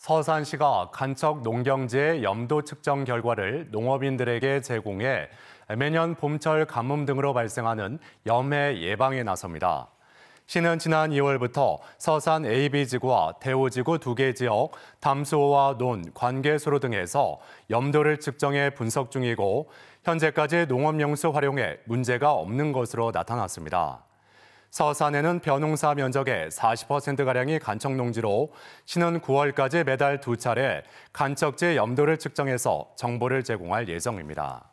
서산시가 간척 농경지의 염도 측정 결과를 농업인들에게 제공해 매년 봄철 가뭄 등으로 발생하는 염해 예방에 나섭니다. 시는 지난 2월부터 서산 AB지구와 대오지구 두 개 지역 담수호와 논, 관계수로 등에서 염도를 측정해 분석 중이고 현재까지 농업용수 활용에 문제가 없는 것으로 나타났습니다. 서산에는 벼농사 면적의 40%가량이 간척농지로 시는 9월까지 매달 두 차례 간척지 염도를 측정해서 정보를 제공할 예정입니다.